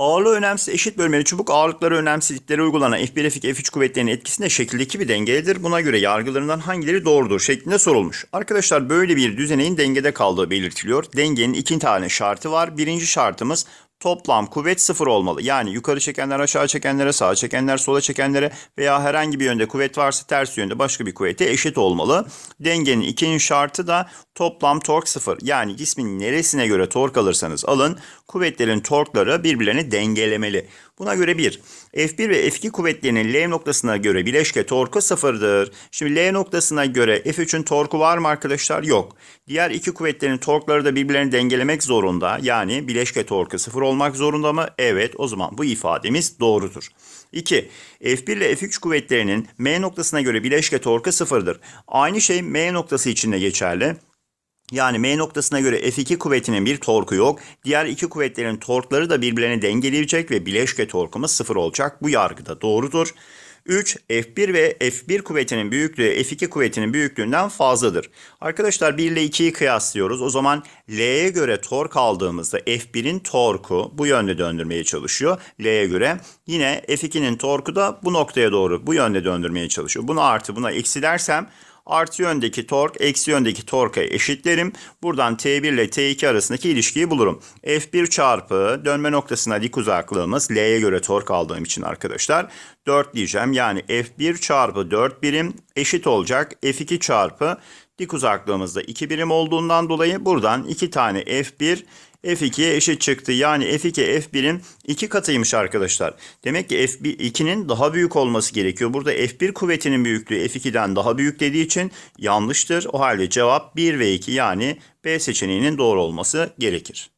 Ağırlığı önemsiz eşit bölmeli çubuk ağırlıkları önemsizliklere uygulanan F1 F2 F3 kuvvetlerinin etkisinde şekildeki bir dengededir. Buna göre yargılarından hangileri doğrudur şeklinde sorulmuş. Arkadaşlar böyle bir düzeneğin dengede kaldığı belirtiliyor. Dengenin iki tane şartı var. Birinci şartımız toplam kuvvet sıfır olmalı. Yani yukarı çekenler aşağı çekenlere, sağa çekenler sola çekenlere veya herhangi bir yönde kuvvet varsa ters yönde başka bir kuvvete eşit olmalı. Dengenin ikinci şartı da toplam tork sıfır. Yani cismin neresine göre tork alırsanız alın kuvvetlerin torkları birbirlerini dengelemeli. Buna göre 1. F1 ve F2 kuvvetlerinin L noktasına göre bileşke torku sıfırdır. Şimdi L noktasına göre F3'ün torku var mı arkadaşlar? Yok. Diğer iki kuvvetlerin torkları da birbirlerini dengelemek zorunda. Yani bileşke torku sıfır olmak zorunda mı? Evet. O zaman bu ifademiz doğrudur. 2. F1 ile F3 kuvvetlerinin M noktasına göre bileşke torku sıfırdır. Aynı şey M noktası için de geçerli. Yani M noktasına göre F2 kuvvetinin bir torku yok. Diğer iki kuvvetlerin torkları da birbirlerini dengeleyecek ve bileşke torkumuz sıfır olacak. Bu yargı da doğrudur. 3. F1 ve F1 kuvvetinin büyüklüğü F2 kuvvetinin büyüklüğünden fazladır. Arkadaşlar 1 ile 2'yi kıyaslıyoruz. O zaman L'ye göre tork aldığımızda F1'in torku bu yönde döndürmeye çalışıyor. L'ye göre yine F2'nin torku da bu noktaya doğru bu yönde döndürmeye çalışıyor. Bunu artı buna eksi dersem Artı yöndeki tork eksi yöndeki torka eşitlerim. Buradan T1 ile T2 arasındaki ilişkiyi bulurum. F1 çarpı dönme noktasına dik uzaklığımız L'ye göre tork aldığım için arkadaşlar 4 diyeceğim. Yani F1 çarpı 4 birim eşit olacak. F2 çarpı dik uzaklığımızda 2 birim olduğundan dolayı buradan 2 tane F1 F2'ye eşit çıktı. Yani F2 F1'in 2 katıymış arkadaşlar. Demek ki F2'nin daha büyük olması gerekiyor. Burada F1 kuvvetinin büyüklüğü F2'den daha büyük dediği için yanlıştır. O halde cevap 1 ve 2 yani B seçeneğinin doğru olması gerekir.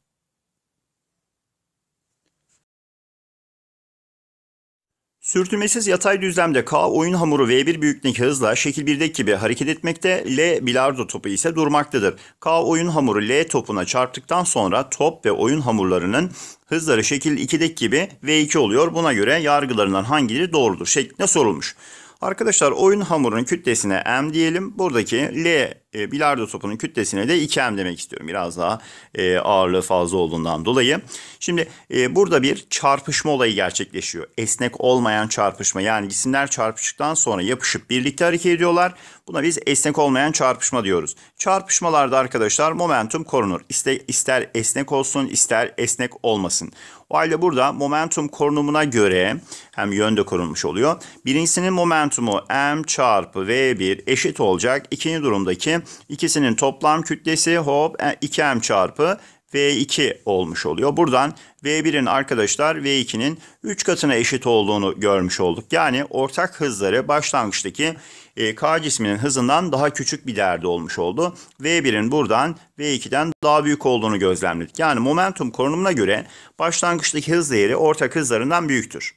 Sürtünmesiz yatay düzlemde K oyun hamuru V1 büyüklüğündeki hızla şekil 1'deki gibi hareket etmekte, L bilardo topu ise durmaktadır. K oyun hamuru L topuna çarptıktan sonra top ve oyun hamurlarının hızları şekil 2'deki gibi V2 oluyor. Buna göre yargılarından hangileri doğrudur şeklinde sorulmuş. Arkadaşlar oyun hamurunun kütlesine M diyelim. Buradaki L e, bilardo topunun kütlesine de 2M demek istiyorum. Biraz daha e, ağırlığı fazla olduğundan dolayı. Şimdi e, burada bir çarpışma olayı gerçekleşiyor. Esnek olmayan çarpışma yani cisimler çarpıştıktan sonra yapışıp birlikte hareket ediyorlar. Buna biz esnek olmayan çarpışma diyoruz. Çarpışmalarda arkadaşlar momentum korunur. İster, ister esnek olsun ister esnek olmasın. O halde burada momentum korunumuna göre hem yönde korunmuş oluyor. Birincisinin momentumu m çarpı v1 eşit olacak. İkinci durumdaki ikisinin toplam kütlesi hop 2m çarpı V2 olmuş oluyor. Buradan V1'in arkadaşlar V2'nin 3 katına eşit olduğunu görmüş olduk. Yani ortak hızları başlangıçtaki e, K cisminin hızından daha küçük bir değerde olmuş oldu. V1'in buradan V2'den daha büyük olduğunu gözlemledik. Yani momentum korunumuna göre başlangıçtaki hız değeri ortak hızlarından büyüktür.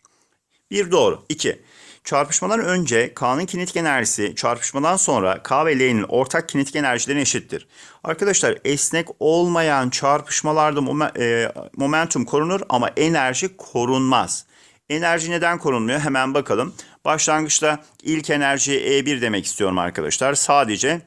Bir doğru. 2. Çarpışmadan önce K'nın kinetik enerjisi çarpışmadan sonra K ve L'nin ortak kinetik enerjilerine eşittir. Arkadaşlar esnek olmayan çarpışmalarda e, momentum korunur ama enerji korunmaz. Enerji neden korunmuyor? Hemen bakalım. Başlangıçta ilk enerji E1 demek istiyorum arkadaşlar. Sadece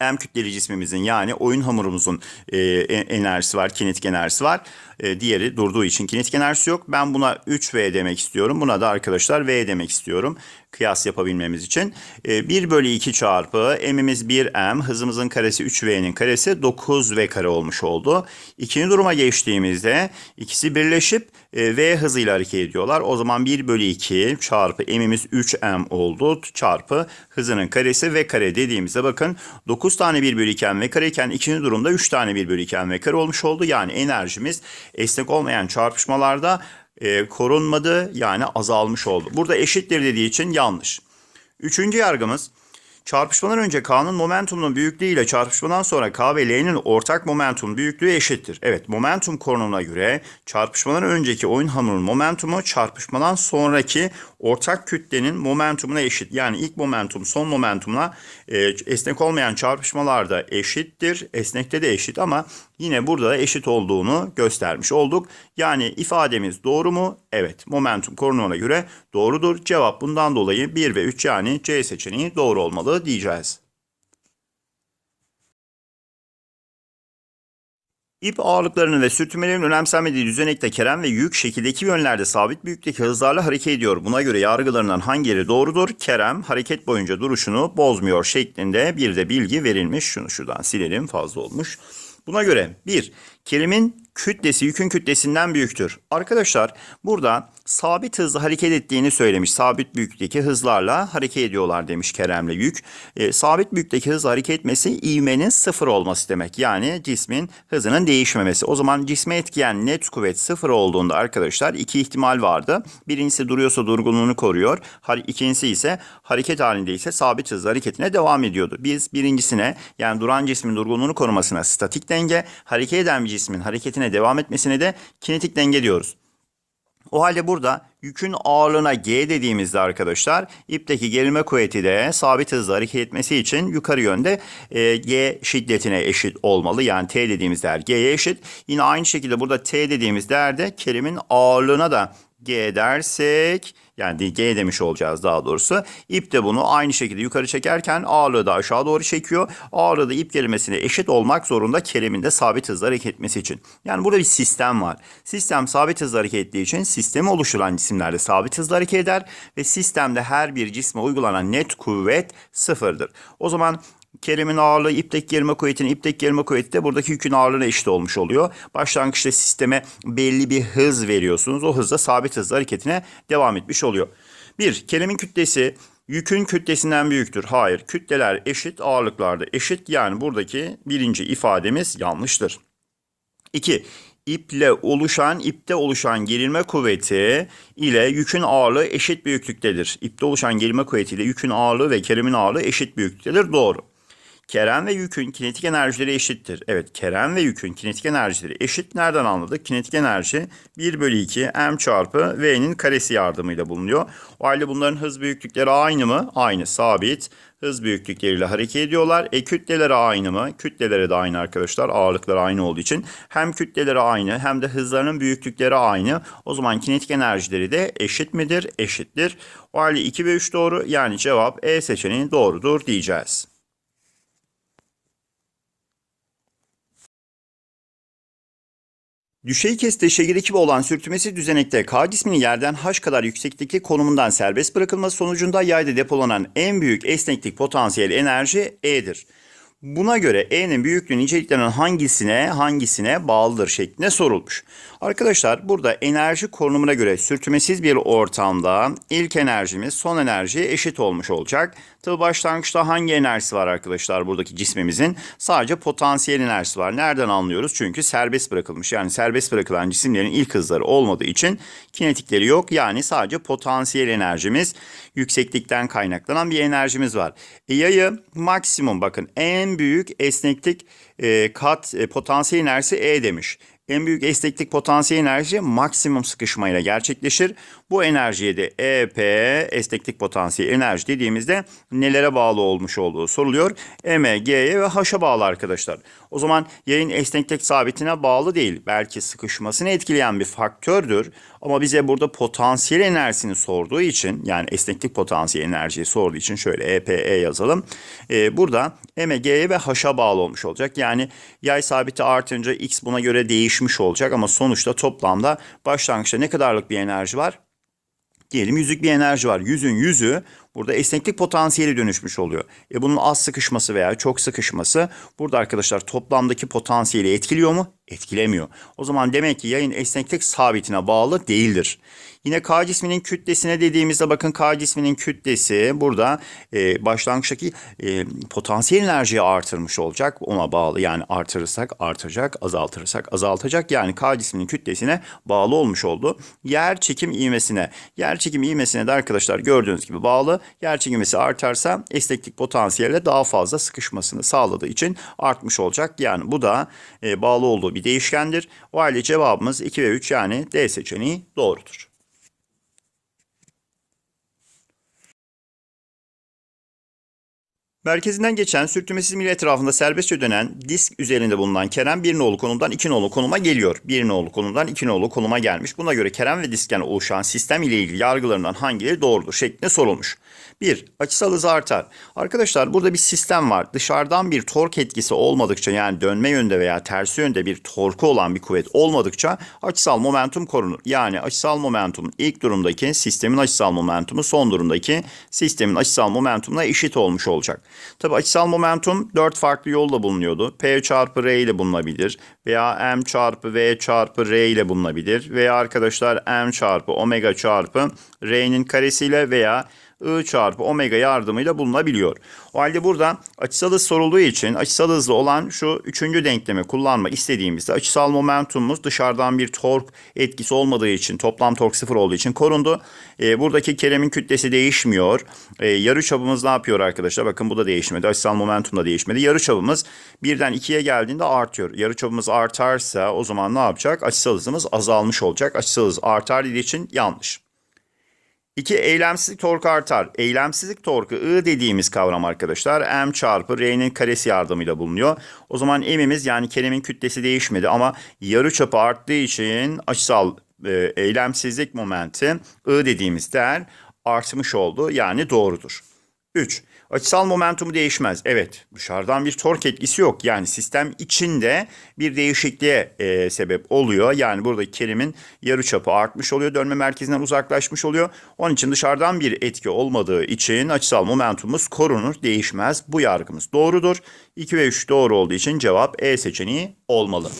M kütleli cismimizin yani oyun hamurumuzun e, enerjisi var, kinetik enerjisi var. E, diğeri durduğu için kinetik enerjisi yok. Ben buna 3V demek istiyorum. Buna da arkadaşlar V demek istiyorum. Kıyas yapabilmemiz için. E, 1 bölü 2 çarpı M'imiz 1M, hızımızın karesi 3V'nin karesi 9V kare olmuş oldu. İkinci duruma geçtiğimizde ikisi birleşip e, V hızıyla hareket ediyorlar. O zaman 1 bölü 2 çarpı M'imiz 3M oldu. Çarpı hızının karesi V kare dediğimizde bakın 9 tane 1 bölü 2 M kare iken ikinci durumda 3 tane 1 bölü 2 M kare olmuş oldu. Yani enerjimiz esnek olmayan çarpışmalarda e, korunmadı yani azalmış oldu. Burada eşittir dediği için yanlış. Üçüncü yargımız Çarpışmadan önce K'nın momentumunun büyüklüğü ile çarpışmadan sonra K ve L'nin ortak momentum büyüklüğü eşittir. Evet momentum konumuna göre çarpışmadan önceki oyun hamurunun momentumu çarpışmadan sonraki ortak kütlenin momentumuna eşit. Yani ilk momentum son momentumla e, esnek olmayan çarpışmalarda eşittir. Esnekte de eşit ama yine burada da eşit olduğunu göstermiş olduk. Yani ifademiz doğru mu? Evet. Momentum korunumuna göre doğrudur. Cevap bundan dolayı 1 ve 3 yani C seçeneği doğru olmalı diyeceğiz. İp ağırlıklarının ve sürtünmelerin önemsenmediği düzenekte Kerem ve yük şekildeki yönlerde sabit büyüklükteki hızlarla hareket ediyor. Buna göre yargılarından hangileri doğrudur? Kerem hareket boyunca duruşunu bozmuyor şeklinde bir de bilgi verilmiş. Şunu şuradan silelim fazla olmuş. Buna göre 1. Kerim'in kütlesi yükün kütlesinden büyüktür. Arkadaşlar burada sabit hızla hareket ettiğini söylemiş. Sabit büyüklükteki hızlarla hareket ediyorlar demiş Kerem'le yük. E, sabit büyüklükteki hızla hareket etmesi ivmenin sıfır olması demek. Yani cismin hızının değişmemesi. O zaman cisme etkiyen net kuvvet sıfır olduğunda arkadaşlar iki ihtimal vardı. Birincisi duruyorsa durgunluğunu koruyor. İkincisi ise hareket halinde ise sabit hızla hareketine devam ediyordu. Biz birincisine yani duran cismin durgunluğunu korumasına statik denge, hareket eden bir cismin hareketine devam etmesine de kinetik denge diyoruz. O halde burada yükün ağırlığına G dediğimizde arkadaşlar ipteki gerilme kuvveti de sabit hızla hareket etmesi için yukarı yönde e, G şiddetine eşit olmalı. Yani T dediğimiz değer G'ye eşit. Yine aynı şekilde burada T dediğimiz değerde kerimin ağırlığına da G dersek yani G demiş olacağız daha doğrusu. İp de bunu aynı şekilde yukarı çekerken ağırlığı da aşağı doğru çekiyor. Ağırlığı da ip gerilmesine eşit olmak zorunda kerimin de sabit hızla hareket etmesi için. Yani burada bir sistem var. Sistem sabit hızla hareket ettiği için sistemi oluşturan cisimlerde sabit hızla hareket eder ve sistemde her bir cisme uygulanan net kuvvet sıfırdır. O zaman Kerimin ağırlığı ipteki gerilme kuvvetinin ipteki gerilme kuvveti de buradaki yükün ağırlığına eşit olmuş oluyor. Başlangıçta sisteme belli bir hız veriyorsunuz. O hızla sabit hızla hareketine devam etmiş oluyor. Bir, kerimin kütlesi yükün kütlesinden büyüktür. Hayır, kütleler eşit, ağırlıklar da eşit. Yani buradaki birinci ifademiz yanlıştır. İki, iple oluşan, ipte oluşan gerilme kuvveti ile yükün ağırlığı eşit büyüklüktedir. İpte oluşan gerilme kuvveti ile yükün ağırlığı ve kerimin ağırlığı eşit büyüklüktedir. Doğru. Kerem ve yükün kinetik enerjileri eşittir. Evet Kerem ve yükün kinetik enerjileri eşit. Nereden anladık? Kinetik enerji 1 bölü 2 m çarpı v'nin karesi yardımıyla bulunuyor. O halde bunların hız büyüklükleri aynı mı? Aynı sabit. Hız büyüklükleriyle hareket ediyorlar. E kütleleri aynı mı? Kütleleri de aynı arkadaşlar. Ağırlıkları aynı olduğu için. Hem kütleleri aynı hem de hızlarının büyüklükleri aynı. O zaman kinetik enerjileri de eşit midir? Eşittir. O halde 2 ve 3 doğru. Yani cevap E seçeneği doğrudur diyeceğiz. Düşey keste şekil gibi olan sürtünmesi düzenekte K cisminin yerden H kadar yüksekteki konumundan serbest bırakılması sonucunda yayda depolanan en büyük esneklik potansiyel enerji E'dir. Buna göre E'nin büyüklüğü niceliklerinin hangisine hangisine bağlıdır şeklinde sorulmuş. Arkadaşlar burada enerji konumuna göre sürtünmesiz bir ortamda ilk enerjimiz son enerjiye eşit olmuş olacak. Tabi başlangıçta hangi enerjisi var arkadaşlar buradaki cismimizin? Sadece potansiyel enerjisi var. Nereden anlıyoruz? Çünkü serbest bırakılmış. Yani serbest bırakılan cisimlerin ilk hızları olmadığı için kinetikleri yok. Yani sadece potansiyel enerjimiz yükseklikten kaynaklanan bir enerjimiz var. E, yayı maksimum bakın en büyük esneklik e, kat e, potansiyel enerjisi E demiş. En büyük esneklik potansiyel enerji maksimum sıkışmayla gerçekleşir. Bu enerjiye de EP esneklik potansiyel enerji dediğimizde nelere bağlı olmuş olduğu soruluyor. M'e, G'ye ve H'a bağlı arkadaşlar. O zaman yayın esneklik sabitine bağlı değil. Belki sıkışmasını etkileyen bir faktördür. Ama bize burada potansiyel enerjisini sorduğu için yani esneklik potansiyel enerjiyi sorduğu için şöyle EPE e yazalım. Ee, burada M'e, G'ye ve H'a bağlı olmuş olacak. Yani yay sabiti artınca X buna göre değişmiş olacak ama sonuçta toplamda başlangıçta ne kadarlık bir enerji var? Diyelim yüzlük bir enerji var. Yüzün yüzü burada esneklik potansiyeli dönüşmüş oluyor. E bunun az sıkışması veya çok sıkışması burada arkadaşlar toplamdaki potansiyeli etkiliyor mu? Etkilemiyor. O zaman demek ki yayın esneklik sabitine bağlı değildir. Yine K cisminin kütlesine dediğimizde bakın K cisminin kütlesi burada e, başlangıçtaki e, potansiyel enerjiyi artırmış olacak. Ona bağlı yani artırırsak artacak, azaltırsak azaltacak. Yani K cisminin kütlesine bağlı olmuş oldu. Yer çekim ivmesine. Yer çekim ivmesine de arkadaşlar gördüğünüz gibi bağlı. Yer çekim ivmesi artarsa esneklik potansiyelle daha fazla sıkışmasını sağladığı için artmış olacak. Yani bu da e, bağlı olduğu bir değişkendir. O halde cevabımız 2 ve 3 yani D seçeneği doğrudur. Merkezinden geçen sürtünmesiz mil etrafında serbestçe dönen disk üzerinde bulunan Kerem bir nolu konumdan iki nolu konuma geliyor. Bir nolu konumdan iki nolu konuma gelmiş. Buna göre Kerem ve diskten oluşan sistem ile ilgili yargılarından hangileri doğrudur şeklinde sorulmuş. 1. Açısal hızı artar. Arkadaşlar burada bir sistem var. Dışarıdan bir tork etkisi olmadıkça yani dönme yönde veya tersi yönde bir torku olan bir kuvvet olmadıkça açısal momentum korunur. Yani açısal momentum ilk durumdaki sistemin açısal momentumu son durumdaki sistemin açısal momentumuna eşit olmuş olacak. Tabi açısal momentum 4 farklı yolla bulunuyordu. P çarpı R ile bulunabilir veya M çarpı V çarpı R ile bulunabilir veya arkadaşlar M çarpı omega çarpı R'nin karesiyle veya I çarpı omega yardımıyla bulunabiliyor. O halde burada açısal hız sorulduğu için açısal hızlı olan şu üçüncü denklemi kullanmak istediğimizde açısal momentumumuz dışarıdan bir tork etkisi olmadığı için toplam tork sıfır olduğu için korundu. E, buradaki Kerem'in kütlesi değişmiyor. E, yarı çapımız ne yapıyor arkadaşlar? Bakın bu da değişmedi. Açısal momentum da değişmedi. Yarı çapımız birden ikiye geldiğinde artıyor. Yarı çapımız artarsa o zaman ne yapacak? Açısal hızımız azalmış olacak. Açısal hız artar dediği için yanlış. 2. Eylemsizlik torku artar. Eylemsizlik torku I dediğimiz kavram arkadaşlar M çarpı R'nin karesi yardımıyla bulunuyor. O zaman M'imiz yani Kerem'in kütlesi değişmedi ama yarı çapı arttığı için açısal e, eylemsizlik momenti I dediğimiz değer artmış oldu. Yani doğrudur. 3. Açısal momentumu değişmez. Evet dışarıdan bir tork etkisi yok. Yani sistem içinde bir değişikliğe e, sebep oluyor. Yani buradaki kelimin yarıçapı artmış oluyor. Dönme merkezinden uzaklaşmış oluyor. Onun için dışarıdan bir etki olmadığı için açısal momentumumuz korunur, değişmez. Bu yargımız doğrudur. 2 ve 3 doğru olduğu için cevap E seçeneği olmalı.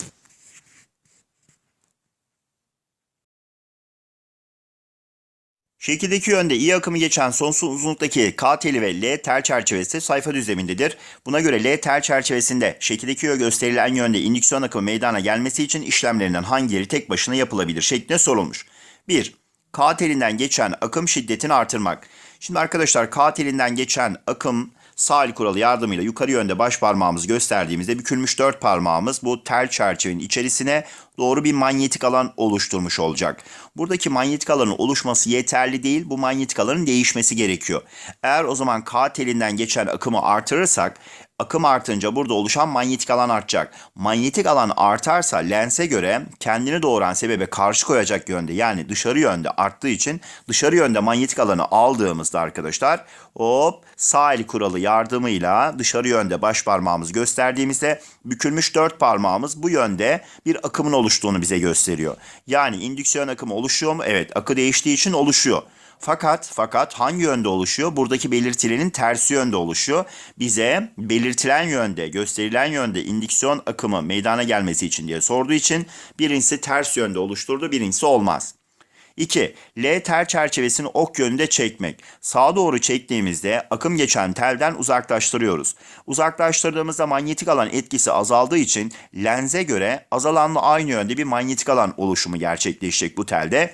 Şekildeki yönde i akımı geçen sonsuz uzunluktaki K teli ve L tel çerçevesi sayfa düzlemindedir. Buna göre L tel çerçevesinde şekildeki yön gösterilen yönde indüksiyon akımı meydana gelmesi için işlemlerinden hangileri tek başına yapılabilir şeklinde sorulmuş. 1. K telinden geçen akım şiddetini artırmak. Şimdi arkadaşlar K telinden geçen akım sağ kuralı yardımıyla yukarı yönde baş parmağımızı gösterdiğimizde bükülmüş dört parmağımız bu tel çerçevenin içerisine doğru bir manyetik alan oluşturmuş olacak. Buradaki manyetik alanın oluşması yeterli değil. Bu manyetik alanın değişmesi gerekiyor. Eğer o zaman K telinden geçen akımı artırırsak akım artınca burada oluşan manyetik alan artacak. Manyetik alan artarsa lense göre kendini doğuran sebebe karşı koyacak yönde yani dışarı yönde arttığı için dışarı yönde manyetik alanı aldığımızda arkadaşlar hop sağ el kuralı yardımıyla dışarı yönde baş parmağımızı gösterdiğimizde bükülmüş dört parmağımız bu yönde bir akımın oluştuğunu bize gösteriyor. Yani indüksiyon akımı oluşuyor mu? Evet akı değiştiği için oluşuyor. Fakat fakat hangi yönde oluşuyor? Buradaki belirtilerin tersi yönde oluşuyor. Bize belirtilen yönde, gösterilen yönde indüksiyon akımı meydana gelmesi için diye sorduğu için birincisi ters yönde oluşturdu, birincisi olmaz. 2. L tel çerçevesini ok yönünde çekmek. Sağa doğru çektiğimizde akım geçen telden uzaklaştırıyoruz. Uzaklaştırdığımızda manyetik alan etkisi azaldığı için lenze göre azalanla aynı yönde bir manyetik alan oluşumu gerçekleşecek bu telde.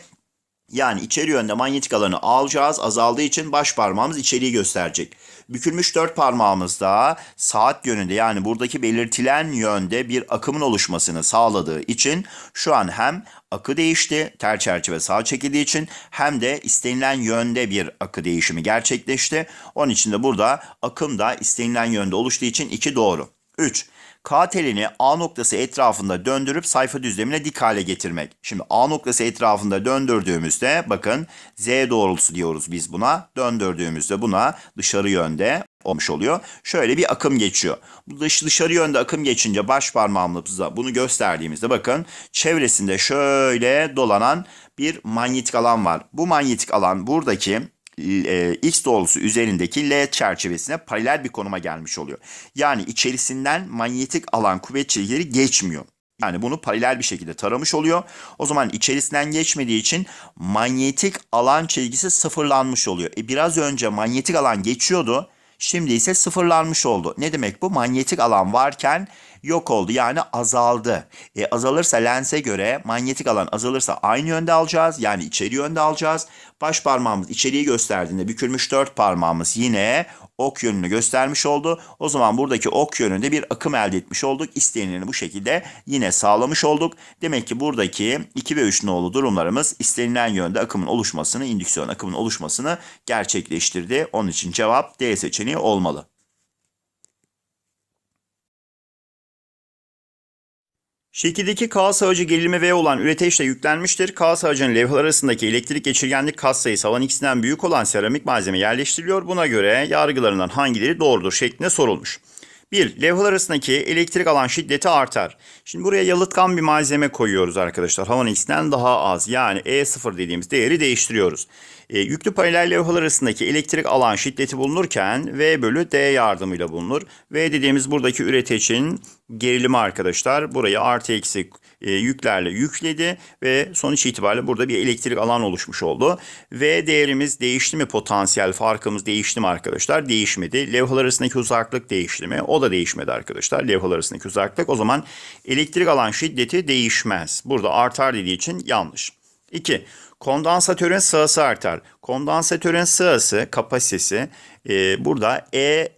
Yani içeri yönde manyetik alanı alacağız. Azaldığı için baş parmağımız içeriği gösterecek. Bükülmüş dört parmağımızda saat yönünde yani buradaki belirtilen yönde bir akımın oluşmasını sağladığı için şu an hem akı değişti, tel çerçeve sağ çekildiği için hem de istenilen yönde bir akı değişimi gerçekleşti. Onun için de burada akım da istenilen yönde oluştuğu için 2 doğru. 3. K telini A noktası etrafında döndürüp sayfa düzlemine dik hale getirmek. Şimdi A noktası etrafında döndürdüğümüzde bakın Z doğrultusu diyoruz biz buna. Döndürdüğümüzde buna dışarı yönde olmuş oluyor. Şöyle bir akım geçiyor. Bu dış, dışarı yönde akım geçince baş parmağımızla bunu gösterdiğimizde bakın çevresinde şöyle dolanan bir manyetik alan var. Bu manyetik alan buradaki e, x doğrultusu üzerindeki L çerçevesine paralel bir konuma gelmiş oluyor. Yani içerisinden manyetik alan kuvvet çizgileri geçmiyor. Yani bunu paralel bir şekilde taramış oluyor. O zaman içerisinden geçmediği için manyetik alan çizgisi sıfırlanmış oluyor. E biraz önce manyetik alan geçiyordu. Şimdi ise sıfırlanmış oldu. Ne demek bu? Manyetik alan varken yok oldu yani azaldı. E, azalırsa lense göre manyetik alan azalırsa aynı yönde alacağız yani içeri yönde alacağız. Baş parmağımız içeriği gösterdiğinde bükülmüş dört parmağımız yine ok yönünü göstermiş oldu. O zaman buradaki ok yönünde bir akım elde etmiş olduk. İstenileni bu şekilde yine sağlamış olduk. Demek ki buradaki 2 ve 3 nolu durumlarımız istenilen yönde akımın oluşmasını, indüksiyon akımın oluşmasını gerçekleştirdi. Onun için cevap D seçeneği olmalı. Şekildeki K sağacı gerilimi V olan üreteçle yüklenmiştir. K sağacının levhalar arasındaki elektrik geçirgenlik katsayısı alan ikisinden büyük olan seramik malzeme yerleştiriliyor. Buna göre yargılarından hangileri doğrudur şeklinde sorulmuş. 1. Levhalar arasındaki elektrik alan şiddeti artar. Şimdi buraya yalıtkan bir malzeme koyuyoruz arkadaşlar. Havanın ikisinden daha az. Yani E0 dediğimiz değeri değiştiriyoruz. E, yüklü paralel levhalar arasındaki elektrik alan şiddeti bulunurken V bölü D yardımıyla bulunur. V dediğimiz buradaki üreticinin gerilimi arkadaşlar. Burayı artı eksi e, yüklerle yükledi ve sonuç itibariyle burada bir elektrik alan oluşmuş oldu. V değerimiz değişti mi potansiyel farkımız değişti mi arkadaşlar? Değişmedi. Levhalar arasındaki uzaklık değişti mi? O da değişmedi arkadaşlar. Levhalar arasındaki uzaklık. O zaman elektrik alan şiddeti değişmez. Burada artar dediği için yanlış. 2. Kondansatörün sığası artar. Kondansatörün sığası, kapasitesi e, burada E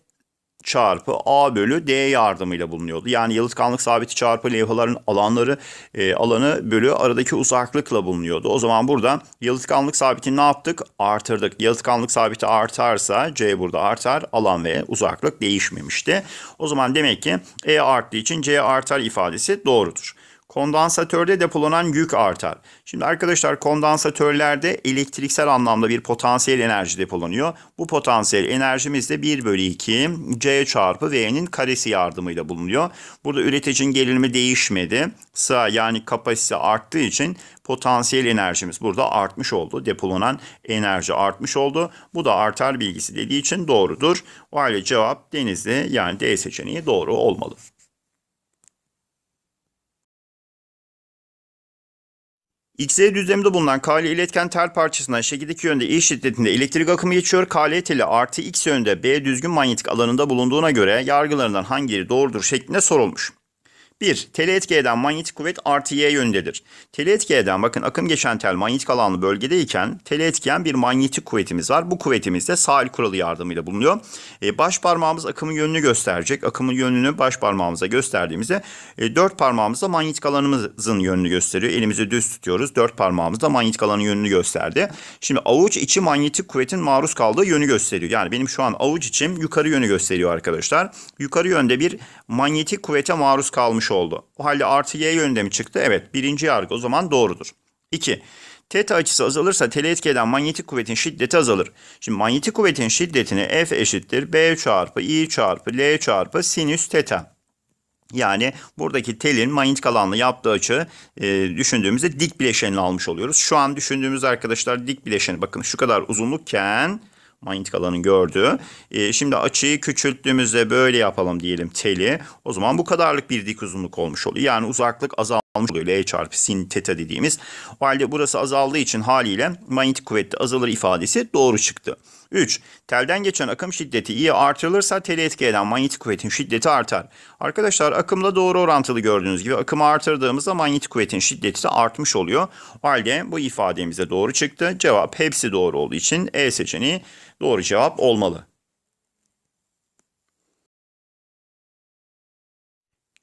çarpı A bölü D yardımıyla bulunuyordu. Yani yalıtkanlık sabiti çarpı levhaların alanları e, alanı bölü aradaki uzaklıkla bulunuyordu. O zaman burada yalıtkanlık sabitini ne yaptık? Artırdık. Yalıtkanlık sabiti artarsa C burada artar. Alan ve uzaklık değişmemişti. O zaman demek ki E arttığı için C artar ifadesi doğrudur. Kondansatörde depolanan yük artar. Şimdi arkadaşlar kondansatörlerde elektriksel anlamda bir potansiyel enerji depolanıyor. Bu potansiyel enerjimiz de 1 bölü 2 C çarpı V'nin karesi yardımıyla bulunuyor. Burada üreticinin gerilimi değişmedi. Sağ yani kapasite arttığı için potansiyel enerjimiz burada artmış oldu. Depolanan enerji artmış oldu. Bu da artar bilgisi dediği için doğrudur. O halde cevap denizli yani D seçeneği doğru olmalı. XZ düzleminde bulunan KL iletken tel parçasından şekildeki yönde E şiddetinde elektrik akımı geçiyor. KL teli artı X yönde B düzgün manyetik alanında bulunduğuna göre yargılarından hangileri doğrudur şeklinde sorulmuş. 1. Tele etki manyetik kuvvet artı y yöndedir. Tele etki bakın akım geçen tel manyetik alanlı bölgedeyken tele etkiyen bir manyetik kuvvetimiz var. Bu kuvvetimiz de sahil kuralı yardımıyla bulunuyor. E, baş parmağımız akımın yönünü gösterecek. Akımın yönünü baş parmağımıza gösterdiğimizde e, dört parmağımız da manyetik alanımızın yönünü gösteriyor. Elimizi düz tutuyoruz. Dört parmağımız da manyetik alanın yönünü gösterdi. Şimdi avuç içi manyetik kuvvetin maruz kaldığı yönü gösteriyor. Yani benim şu an avuç içim yukarı yönü gösteriyor arkadaşlar. Yukarı yönde bir manyetik kuvvete maruz kalmış oldu. O halde artı y yönünde mi çıktı? Evet birinci yargı o zaman doğrudur. 2. Teta açısı azalırsa tele etki eden manyetik kuvvetin şiddeti azalır. Şimdi manyetik kuvvetin şiddetini F eşittir B çarpı I çarpı L çarpı sinüs teta. Yani buradaki telin manyetik alanla yaptığı açı e, düşündüğümüzde dik bileşenini almış oluyoruz. Şu an düşündüğümüz arkadaşlar dik bileşeni bakın şu kadar uzunlukken manyetik alanın gördüğü. E, şimdi açıyı küçülttüğümüzde böyle yapalım diyelim teli. O zaman bu kadarlık bir dik uzunluk olmuş oluyor. Yani uzaklık azalmış oluyor. L çarpı sin teta dediğimiz. O halde burası azaldığı için haliyle manyetik kuvvette azalır ifadesi doğru çıktı. 3. Telden geçen akım şiddeti iyi artırılırsa teli etki eden manyetik kuvvetin şiddeti artar. Arkadaşlar akımla doğru orantılı gördüğünüz gibi akımı artırdığımızda manyetik kuvvetin şiddeti de artmış oluyor. O halde bu ifademize doğru çıktı. Cevap hepsi doğru olduğu için E seçeneği doğru cevap olmalı.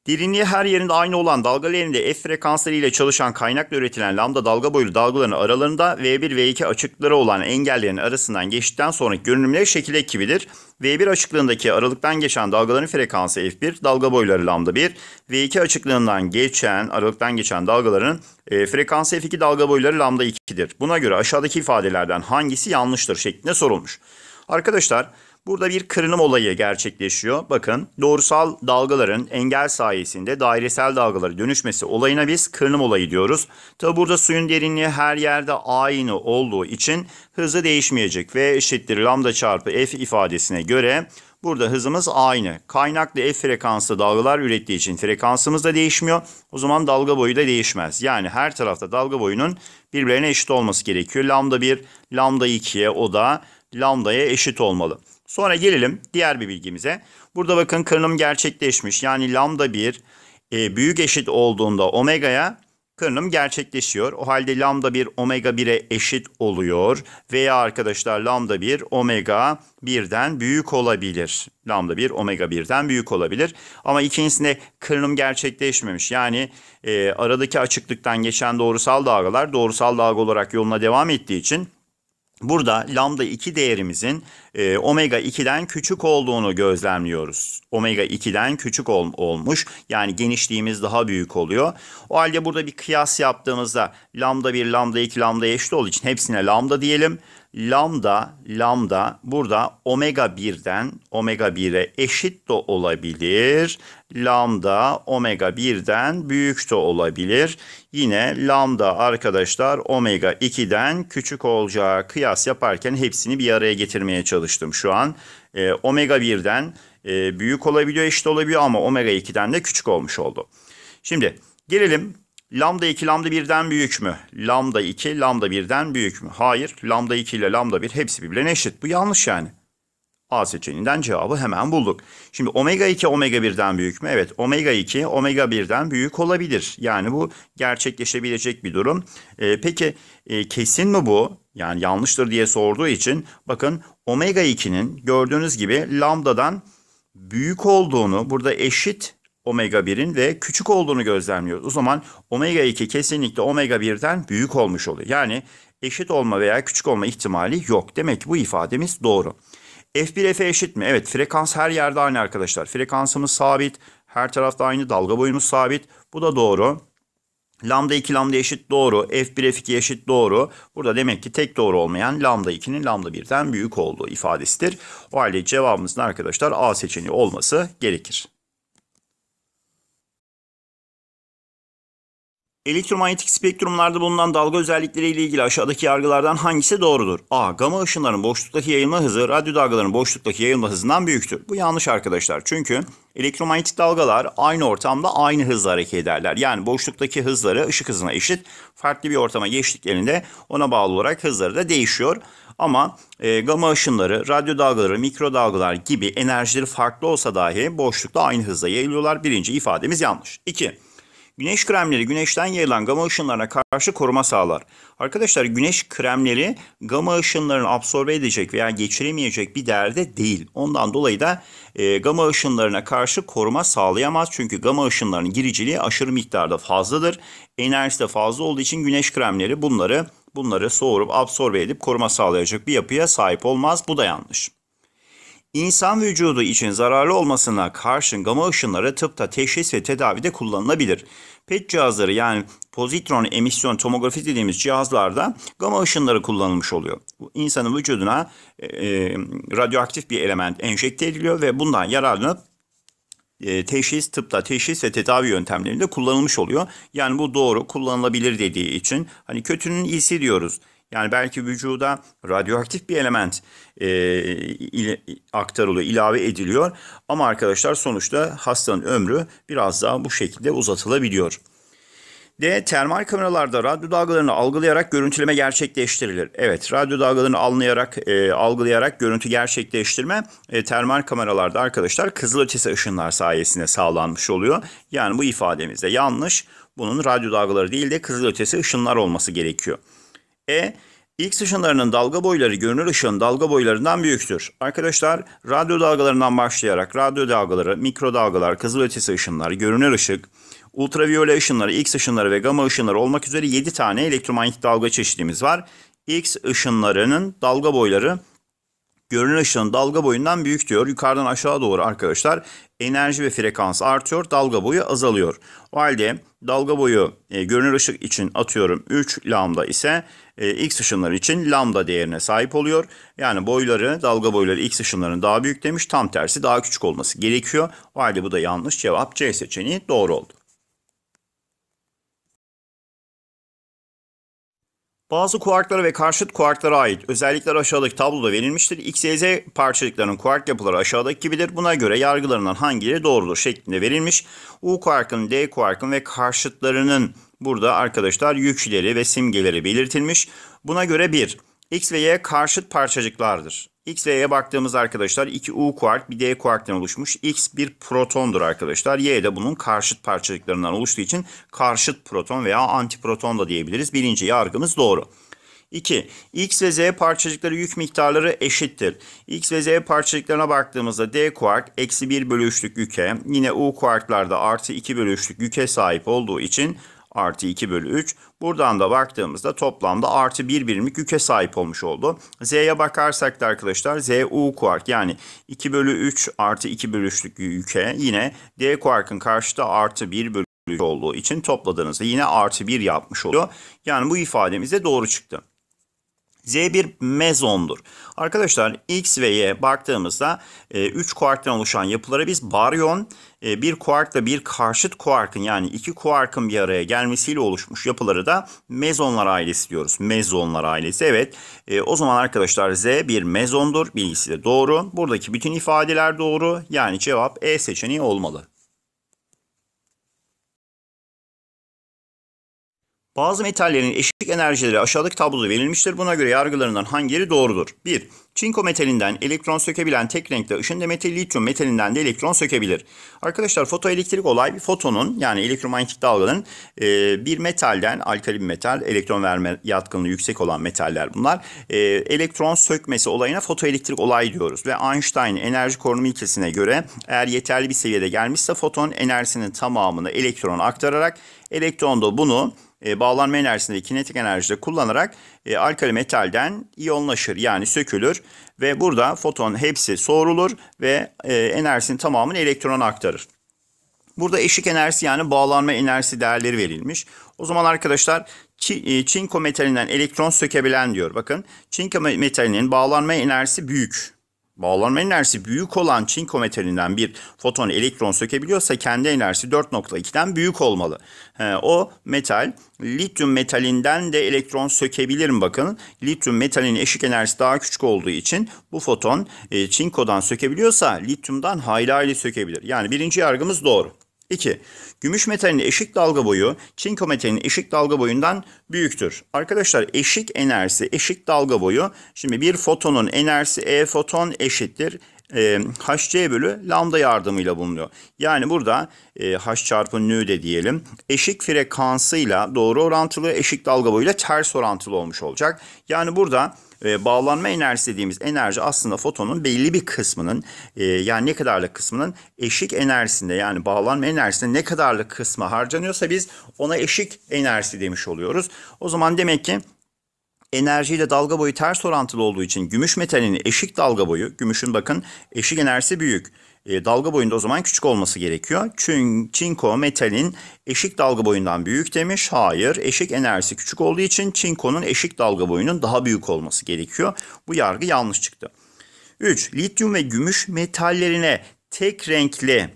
Derinliği her yerinde aynı olan dalga F frekansları ile çalışan kaynakla üretilen lambda dalga boylu dalgaların aralarında V1 V2 açıklıkları olan engellerin arasından geçtikten sonraki görünümleri şekil ekibidir. V1 açıklığındaki aralıktan geçen dalgaların frekansı F1, dalga boyları lambda 1. V2 açıklığından geçen, aralıktan geçen dalgaların e, frekansı F2 dalga boyları lambda 2'dir. Buna göre aşağıdaki ifadelerden hangisi yanlıştır şeklinde sorulmuş. Arkadaşlar Burada bir kırınım olayı gerçekleşiyor. Bakın doğrusal dalgaların engel sayesinde dairesel dalgalara dönüşmesi olayına biz kırınım olayı diyoruz. Tabi burada suyun derinliği her yerde aynı olduğu için hızı değişmeyecek. V eşittir lambda çarpı F ifadesine göre burada hızımız aynı. Kaynaklı F frekanslı dalgalar ürettiği için frekansımız da değişmiyor. O zaman dalga boyu da değişmez. Yani her tarafta dalga boyunun birbirine eşit olması gerekiyor. Lambda 1, lambda 2'ye o da lambdaya eşit olmalı. Sonra gelelim diğer bir bilgimize. Burada bakın kırınım gerçekleşmiş. Yani lambda 1 e, büyük eşit olduğunda omega'ya kırınım gerçekleşiyor. O halde lambda 1 omega 1'e eşit oluyor. Veya arkadaşlar lambda 1 omega 1'den büyük olabilir. Lambda 1 omega 1'den büyük olabilir. Ama ikincisinde kırınım gerçekleşmemiş. Yani e, aradaki açıklıktan geçen doğrusal dalgalar doğrusal dalga olarak yoluna devam ettiği için Burada lambda 2 değerimizin e, omega 2'den küçük olduğunu gözlemliyoruz. Omega 2'den küçük ol, olmuş. Yani genişliğimiz daha büyük oluyor. O halde burada bir kıyas yaptığımızda lambda 1, lambda 2, lambda eşit olduğu için hepsine lambda diyelim. Lambda, lambda burada omega 1'den omega 1'e eşit de olabilir. Lambda omega 1'den büyük de olabilir. Yine lambda arkadaşlar omega 2'den küçük olacağı kıyas yaparken hepsini bir araya getirmeye çalıştım şu an. E, omega 1'den e, büyük olabiliyor, eşit olabiliyor ama omega 2'den de küçük olmuş oldu. Şimdi gelelim Lambda 2 lambda 1'den büyük mü? Lambda 2 lambda 1'den büyük mü? Hayır. Lambda 2 ile lambda 1 hepsi birbirine eşit. Bu yanlış yani. A seçeneğinden cevabı hemen bulduk. Şimdi omega 2 omega 1'den büyük mü? Evet omega 2 omega 1'den büyük olabilir. Yani bu gerçekleşebilecek bir durum. Ee, peki e, kesin mi bu? Yani yanlıştır diye sorduğu için bakın omega 2'nin gördüğünüz gibi lambdadan büyük olduğunu burada eşit omega 1'in ve küçük olduğunu gözlemliyoruz. O zaman omega 2 kesinlikle omega 1'den büyük olmuş oluyor. Yani eşit olma veya küçük olma ihtimali yok. Demek ki bu ifademiz doğru. F1 F'e eşit mi? Evet frekans her yerde aynı arkadaşlar. Frekansımız sabit. Her tarafta aynı. Dalga boyumuz sabit. Bu da doğru. Lambda 2 lambda eşit doğru. F1 F2 eşit doğru. Burada demek ki tek doğru olmayan lambda 2'nin lambda 1'den büyük olduğu ifadesidir. O halde cevabımızın arkadaşlar A seçeneği olması gerekir. Elektromanyetik spektrumlarda bulunan dalga özellikleri ile ilgili aşağıdaki yargılardan hangisi doğrudur? A. Gama ışınlarının boşluktaki yayılma hızı radyo dalgaların boşluktaki yayılma hızından büyüktür. Bu yanlış arkadaşlar. Çünkü elektromanyetik dalgalar aynı ortamda aynı hızla hareket ederler. Yani boşluktaki hızları ışık hızına eşit. Farklı bir ortama geçtiklerinde ona bağlı olarak hızları da değişiyor. Ama e, gama ışınları, radyo dalgaları, mikro dalgalar gibi enerjileri farklı olsa dahi boşlukta aynı hızla yayılıyorlar. Birinci ifademiz yanlış. İki. Güneş kremleri güneşten yayılan gama ışınlarına karşı koruma sağlar. Arkadaşlar güneş kremleri gama ışınlarını absorbe edecek veya geçiremeyecek bir derde değil. Ondan dolayı da e, gama ışınlarına karşı koruma sağlayamaz. Çünkü gama ışınlarının giriciliği aşırı miktarda fazladır. Enerjisi de fazla olduğu için güneş kremleri bunları bunları soğurup absorbe edip koruma sağlayacak bir yapıya sahip olmaz. Bu da yanlış. İnsan vücudu için zararlı olmasına karşın gama ışınları tıpta teşhis ve tedavide kullanılabilir. PET cihazları yani pozitron emisyon tomografi dediğimiz cihazlarda gama ışınları kullanılmış oluyor. İnsanın vücuduna e, e, radyoaktif bir element enjekte ediliyor ve bundan yararlanıp e, teşhis, tıpta teşhis ve tedavi yöntemlerinde kullanılmış oluyor. Yani bu doğru kullanılabilir dediği için hani kötünün iyisi diyoruz. Yani belki vücuda radyoaktif bir element e, ile, aktarılıyor, ilave ediliyor. Ama arkadaşlar sonuçta hastanın ömrü biraz daha bu şekilde uzatılabiliyor. D. Termal kameralarda radyo dalgalarını algılayarak görüntüleme gerçekleştirilir. Evet, radyo dalgalarını algılayarak, e, algılayarak görüntü gerçekleştirme e, termal kameralarda arkadaşlar kızılötesi ışınlar sayesinde sağlanmış oluyor. Yani bu ifademizde yanlış. Bunun radyo dalgaları değil de kızılötesi ışınlar olması gerekiyor. E X ışınlarının dalga boyları görünür ışığın dalga boylarından büyüktür. Arkadaşlar radyo dalgalarından başlayarak radyo dalgaları, mikro dalgalar, kızılötesi ışınlar, görünür ışık, ultraviyole ışınları, X ışınları ve gamma ışınları olmak üzere 7 tane elektromanyetik dalga çeşidimiz var. X ışınlarının dalga boyları görünür ışığın dalga boyundan büyük diyor. Yukarıdan aşağı doğru arkadaşlar enerji ve frekans artıyor, dalga boyu azalıyor. O halde dalga boyu e, görünür ışık için atıyorum 3 lambda ise e, x ışınları için lambda değerine sahip oluyor. Yani boyları, dalga boyları x ışınlarının daha büyük demiş. Tam tersi daha küçük olması gerekiyor. O halde bu da yanlış. Cevap C seçeneği doğru oldu. Bazı kuarklara ve karşıt kuarklara ait özellikler aşağıdaki tabloda verilmiştir. X, Y, Z parçacıklarının kuark yapıları aşağıdaki gibidir. Buna göre yargılarından hangileri doğrudur şeklinde verilmiş. U kuarkın, D kuarkın ve karşıtlarının burada arkadaşlar yükleri ve simgeleri belirtilmiş. Buna göre 1. X ve Y karşıt parçacıklardır. X ve Y'ye baktığımız arkadaşlar iki U kuark bir D kuarktan oluşmuş. X bir protondur arkadaşlar. Y de bunun karşıt parçacıklarından oluştuğu için karşıt proton veya antiproton da diyebiliriz. Birinci yargımız doğru. 2. X ve Z parçacıkları yük miktarları eşittir. X ve Z parçacıklarına baktığımızda D kuark eksi 1 bölü 3'lük yüke, yine U kuarklarda artı 2 bölü 3'lük yüke sahip olduğu için artı 2 bölü 3. Buradan da baktığımızda toplamda artı 1 birimlik yüke sahip olmuş oldu. Z'ye bakarsak da arkadaşlar Z U kuark yani 2 bölü 3 artı 2 bölü 3'lük yüke yine D kuarkın karşıda artı 1 bölü 3 olduğu için topladığınızda yine artı 1 yapmış oluyor. Yani bu ifademiz de doğru çıktı. Z bir mezondur. Arkadaşlar X ve Y baktığımızda 3 e, kuarktan oluşan yapılara biz baryon, e, bir kuarkla bir karşıt kuarkın yani iki kuarkın bir araya gelmesiyle oluşmuş yapıları da mezonlar ailesi diyoruz. Mezonlar ailesi evet. E, o zaman arkadaşlar Z bir mezondur. Bilgisi de doğru. Buradaki bütün ifadeler doğru. Yani cevap E seçeneği olmalı. Bazı metallerin eşik enerjileri aşağıdaki tabloda verilmiştir. Buna göre yargılarından hangileri doğrudur? 1. Çinko metalinden elektron sökebilen tek renkte ışın demeti lityum metalinden de elektron sökebilir. Arkadaşlar fotoelektrik olay bir fotonun yani elektromanyetik dalganın e, bir metalden alkali bir metal elektron verme yatkınlığı yüksek olan metaller bunlar. E, elektron sökmesi olayına fotoelektrik olay diyoruz ve Einstein enerji korunumu ilkesine göre eğer yeterli bir seviyede gelmişse foton enerjisinin tamamını elektrona aktararak elektron da bunu e, bağlanma enerjisini kinetik enerjide kullanarak e, alkali metalden iyonlaşır yani sökülür ve burada foton hepsi soğurulur ve e, enerjisinin tamamını elektrona aktarır. Burada eşik enerjisi yani bağlanma enerjisi değerleri verilmiş. O zaman arkadaşlar e, çinko metalinden elektron sökebilen diyor. Bakın çinko metalinin bağlanma enerjisi büyük. Bağlanma enerjisi büyük olan çinko metalinden bir foton elektron sökebiliyorsa kendi enerjisi 4.2'den büyük olmalı. He, o metal lityum metalinden de elektron sökebilir mi bakın. Lityum metalin eşik enerjisi daha küçük olduğu için bu foton e, çinkodan sökebiliyorsa lityumdan hayli hayli sökebilir. Yani birinci yargımız doğru. 2. Gümüş metalin eşik dalga boyu çinko metalin eşik dalga boyundan büyüktür. Arkadaşlar eşik enerjisi, eşik dalga boyu. Şimdi bir fotonun enerjisi E foton eşittir. E, HC bölü lambda yardımıyla bulunuyor. Yani burada e, H çarpı nü de diyelim. Eşik frekansıyla doğru orantılı, eşik dalga boyuyla ters orantılı olmuş olacak. Yani burada e, bağlanma enerjisi dediğimiz enerji aslında fotonun belli bir kısmının e, yani ne kadarlık kısmının eşik enerjisinde yani bağlanma enerjisinde ne kadarlık kısmı harcanıyorsa biz ona eşik enerjisi demiş oluyoruz. O zaman demek ki enerjiyle dalga boyu ters orantılı olduğu için gümüş metalinin eşik dalga boyu, gümüşün bakın eşik enerjisi büyük e, dalga boyunda o zaman küçük olması gerekiyor. Çünkü çinko metalin eşik dalga boyundan büyük demiş. Hayır eşik enerjisi küçük olduğu için çinkonun eşik dalga boyunun daha büyük olması gerekiyor. Bu yargı yanlış çıktı. 3. Lityum ve gümüş metallerine tek renkli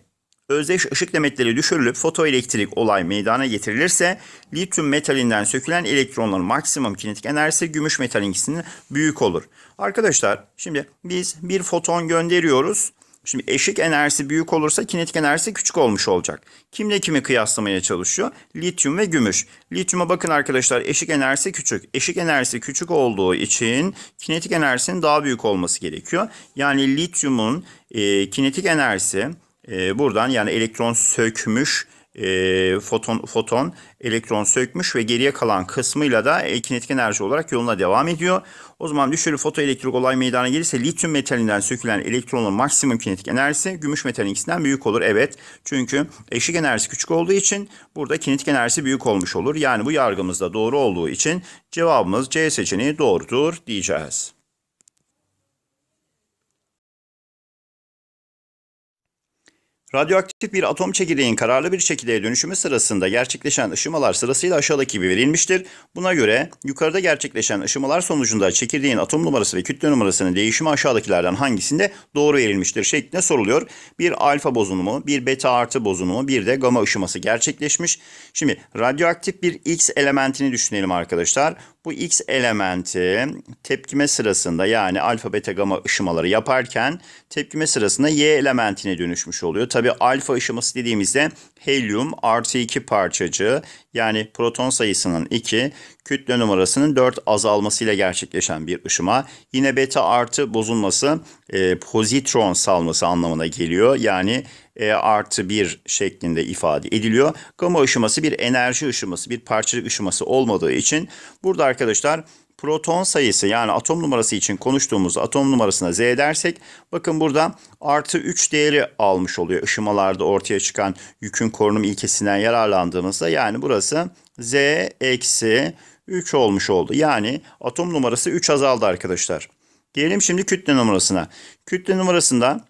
özdeş ışık demetleri düşürülüp fotoelektrik olay meydana getirilirse lityum metalinden sökülen elektronların maksimum kinetik enerjisi gümüş metalinkisinin büyük olur. Arkadaşlar şimdi biz bir foton gönderiyoruz. Şimdi eşik enerjisi büyük olursa kinetik enerjisi küçük olmuş olacak. Kimle kimi kıyaslamaya çalışıyor? Lityum ve gümüş. Lityuma bakın arkadaşlar eşik enerjisi küçük. Eşik enerjisi küçük olduğu için kinetik enerjisinin daha büyük olması gerekiyor. Yani lityumun e, kinetik enerjisi e, buradan yani elektron sökmüş e, foton foton elektron sökmüş ve geriye kalan kısmıyla da e, kinetik enerji olarak yoluna devam ediyor. O zaman düşürü fotoelektrik olay meydana gelirse lityum metalinden sökülen elektronun maksimum kinetik enerjisi gümüş metalin ikisinden büyük olur. Evet çünkü eşik enerjisi küçük olduğu için burada kinetik enerjisi büyük olmuş olur. Yani bu yargımızda doğru olduğu için cevabımız C seçeneği doğrudur diyeceğiz. Radyoaktif bir atom çekirdeğin kararlı bir çekirdeğe dönüşümü sırasında gerçekleşen ışımalar sırasıyla aşağıdaki gibi verilmiştir. Buna göre yukarıda gerçekleşen ışımalar sonucunda çekirdeğin atom numarası ve kütle numarasının değişimi aşağıdakilerden hangisinde doğru verilmiştir şeklinde soruluyor. Bir alfa bozunumu, bir beta artı bozunumu, bir de gama ışıması gerçekleşmiş. Şimdi radyoaktif bir X elementini düşünelim arkadaşlar. Bu X elementi tepkime sırasında yani alfa beta gama ışımaları yaparken tepkime sırasında Y elementine dönüşmüş oluyor. Tabi alfa ışıması dediğimizde helyum artı 2 parçacığı yani proton sayısının 2, kütle numarasının 4 azalmasıyla gerçekleşen bir ışıma. Yine beta artı bozulması e, pozitron salması anlamına geliyor. Yani e artı 1 şeklinde ifade ediliyor. Gama ışıması bir enerji ışıması, bir parçacık ışıması olmadığı için burada arkadaşlar proton sayısı yani atom numarası için konuştuğumuz atom numarasına Z dersek bakın burada artı 3 değeri almış oluyor ışımalarda ortaya çıkan yükün korunum ilkesinden yararlandığımızda yani burası Z eksi 3 olmuş oldu. Yani atom numarası 3 azaldı arkadaşlar. Gelelim şimdi kütle numarasına. Kütle numarasında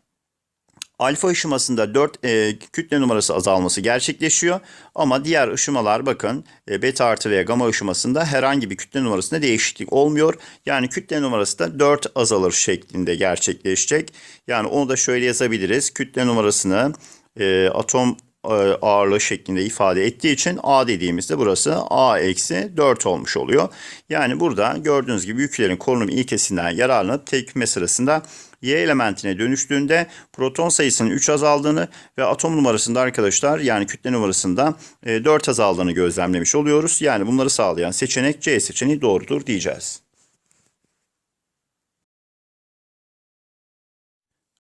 alfa ışımasında 4 e, kütle numarası azalması gerçekleşiyor. Ama diğer ışımalar bakın e, beta artı veya gamma ışımasında herhangi bir kütle numarasında değişiklik olmuyor. Yani kütle numarası da 4 azalır şeklinde gerçekleşecek. Yani onu da şöyle yazabiliriz. Kütle numarasını e, atom e, ağırlığı şeklinde ifade ettiği için A dediğimizde burası A eksi 4 olmuş oluyor. Yani burada gördüğünüz gibi yüklerin korunum ilkesinden yararlanıp tepkime sırasında Y elementine dönüştüğünde proton sayısının 3 azaldığını ve atom numarasında arkadaşlar yani kütle numarasında 4 azaldığını gözlemlemiş oluyoruz. Yani bunları sağlayan seçenek C seçeneği doğrudur diyeceğiz.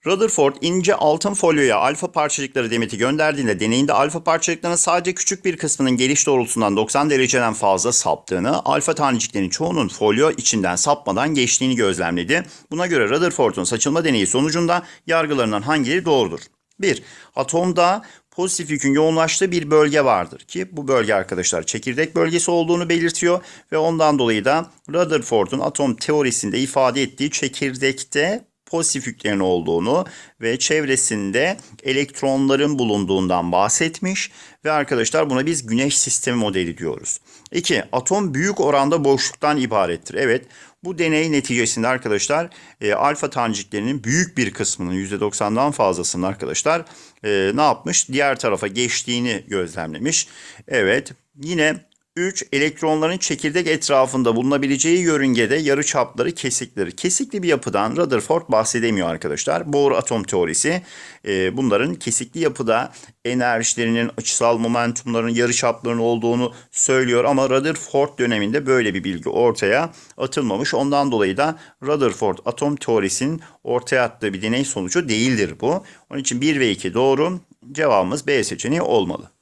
Rutherford ince altın folyoya alfa parçacıkları demeti gönderdiğinde deneyinde alfa parçacıklarının sadece küçük bir kısmının geliş doğrultusundan 90 dereceden fazla saptığını, alfa taneciklerin çoğunun folyo içinden sapmadan geçtiğini gözlemledi. Buna göre Rutherford'un saçılma deneyi sonucunda yargılarından hangileri doğrudur? 1. Atomda pozitif yükün yoğunlaştığı bir bölge vardır ki bu bölge arkadaşlar çekirdek bölgesi olduğunu belirtiyor ve ondan dolayı da Rutherford'un atom teorisinde ifade ettiği çekirdekte pozitif yüklerin olduğunu ve çevresinde elektronların bulunduğundan bahsetmiş ve arkadaşlar buna biz güneş sistemi modeli diyoruz. 2. Atom büyük oranda boşluktan ibarettir. Evet bu deney neticesinde arkadaşlar e, alfa taneciklerinin büyük bir kısmının %90'dan fazlasının arkadaşlar e, ne yapmış? Diğer tarafa geçtiğini gözlemlemiş. Evet yine 3. Elektronların çekirdek etrafında bulunabileceği yörüngede yarı çapları kesikleri. Kesikli bir yapıdan Rutherford bahsedemiyor arkadaşlar. Bohr atom teorisi e, bunların kesikli yapıda enerjilerinin, açısal momentumların, yarı çaplarının olduğunu söylüyor. Ama Rutherford döneminde böyle bir bilgi ortaya atılmamış. Ondan dolayı da Rutherford atom teorisinin ortaya attığı bir deney sonucu değildir bu. Onun için 1 ve 2 doğru. Cevabımız B seçeneği olmalı.